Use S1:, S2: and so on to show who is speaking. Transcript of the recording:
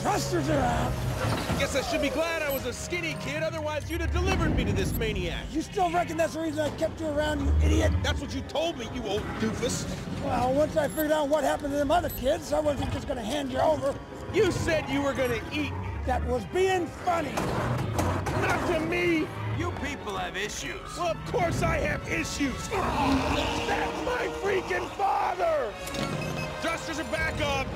S1: thrusters are out.
S2: Guess I should be glad I was a skinny kid, otherwise you'd have delivered me to this maniac.
S1: You still reckon that's the reason I kept you around, you idiot?
S2: That's what you told me, you old doofus.
S1: Well, once I figured out what happened to them other kids, I wasn't just gonna hand you over.
S2: You said you were gonna eat me.
S1: That was being funny.
S2: Not to me!
S3: You people have issues.
S2: Well, of course I have issues. That's my freaking father! Thrusters are back up.